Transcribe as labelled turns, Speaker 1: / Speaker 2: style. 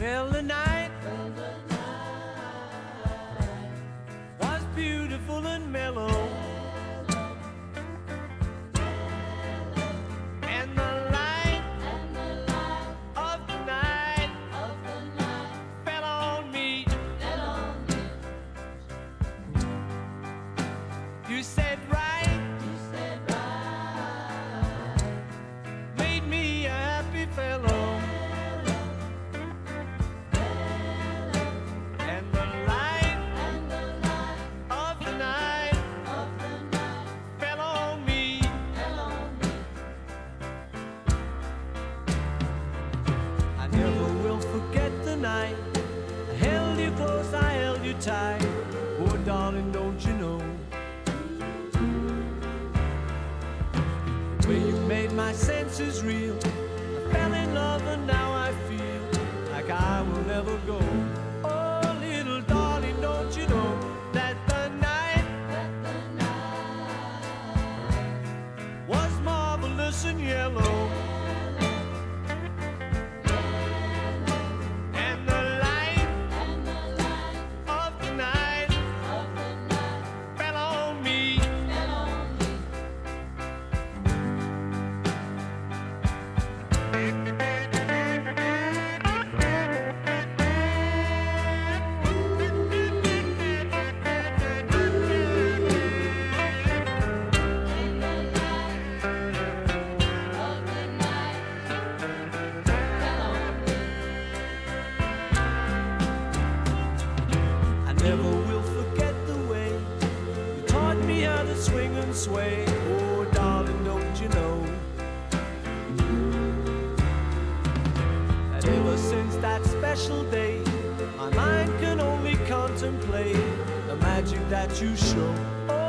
Speaker 1: Well, the night was beautiful and mellow. Made my senses real. I fell in love and now I and sway. Oh, darling, don't you know that ever since that special day, my mind can only contemplate the magic that you show. Oh,